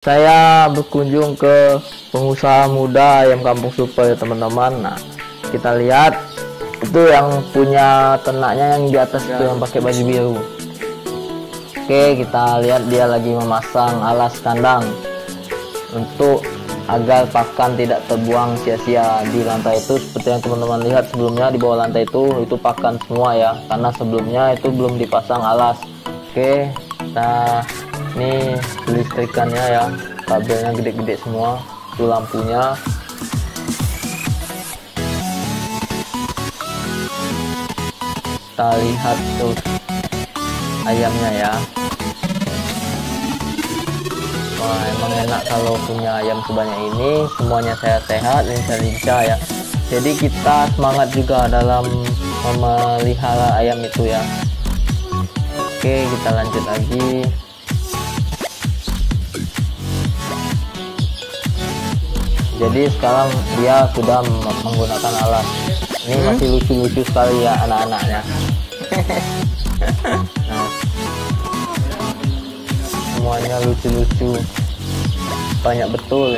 saya berkunjung ke pengusaha muda ayam kampung super ya teman-teman. Nah kita lihat itu yang punya ternaknya yang di atas itu yang pakai baju biru. Oke kita lihat dia lagi memasang alas kandang untuk agar pakan tidak terbuang sia-sia di lantai itu. Seperti yang teman-teman lihat sebelumnya di bawah lantai itu itu pakan semua ya. Karena sebelumnya itu belum dipasang alas. Oke nah ini listrikannya ya kabelnya gede-gede semua itu lampunya. Kita lihat tuh ayamnya ya. Wah emang enak kalau punya ayam sebanyak ini. Semuanya saya sehat lincah-lincah ya. Jadi kita semangat juga dalam memelihara ayam itu ya. Oke kita lanjut lagi jadi sekarang dia sudah menggunakan alat. Ini hmm? masih lucu-lucu sekali ya anak-anaknya. Nah, semuanya lucu-lucu. Banyak betul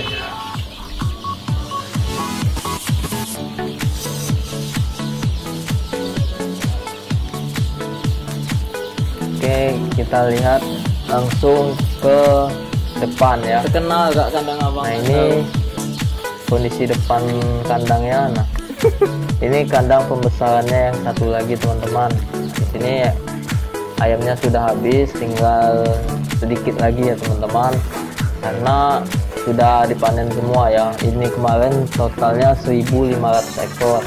oke kita lihat langsung ke depan ya. Terkenal gak kandang abang. Nah ini kondisi depan kandangnya nah ini kandang pembesarannya yang satu lagi teman-teman. Di sini ayamnya sudah habis tinggal sedikit lagi ya teman-teman. Karena sudah dipanen semua ya. Ini kemarin totalnya 1500 ekor.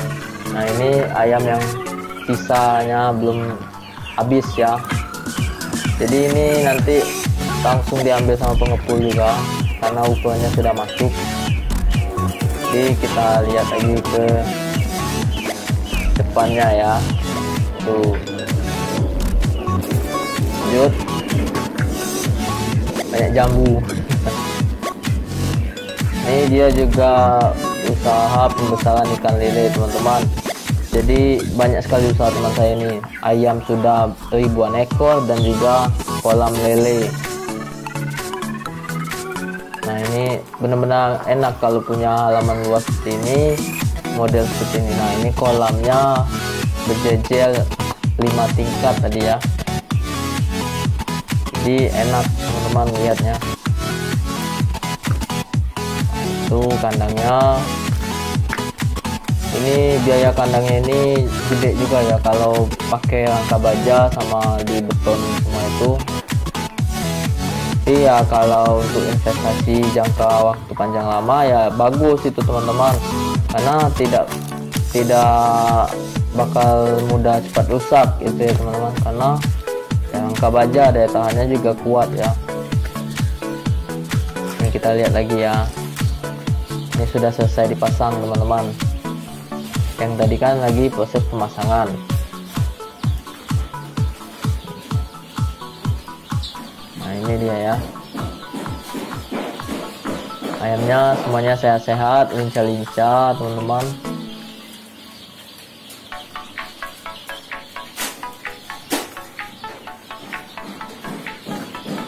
Nah ini ayam yang sisanya belum habis ya. Jadi ini nanti langsung diambil sama pengepul juga karena ukurannya sudah masuk Oke kita lihat lagi ke depannya ya. Tuh. Lanjut. Banyak jambu. Ini dia juga usaha pembesaran ikan lele teman-teman. Jadi banyak sekali usaha teman saya ini. Ayam sudah ribuan ekor dan juga kolam lele benar-benar enak kalau punya halaman luas seperti ini model seperti ini. Nah ini kolamnya berjejer 5 tingkat tadi ya. Jadi enak teman-teman lihatnya. Itu kandangnya. Ini biaya kandangnya ini gede juga ya kalau pakai rangka baja sama di beton semua itu iya kalau untuk investasi jangka waktu panjang lama ya bagus itu teman-teman. Karena tidak tidak bakal mudah cepat rusak gitu ya teman-teman. Karena jangka baja daya tahannya juga kuat ya. Ini kita lihat lagi ya. Ini sudah selesai dipasang teman-teman. Yang tadi kan lagi proses pemasangan ini dia ya. Ayamnya semuanya sehat-sehat lincah-lincah teman-teman.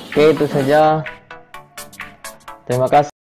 Oke itu saja. Terima kasih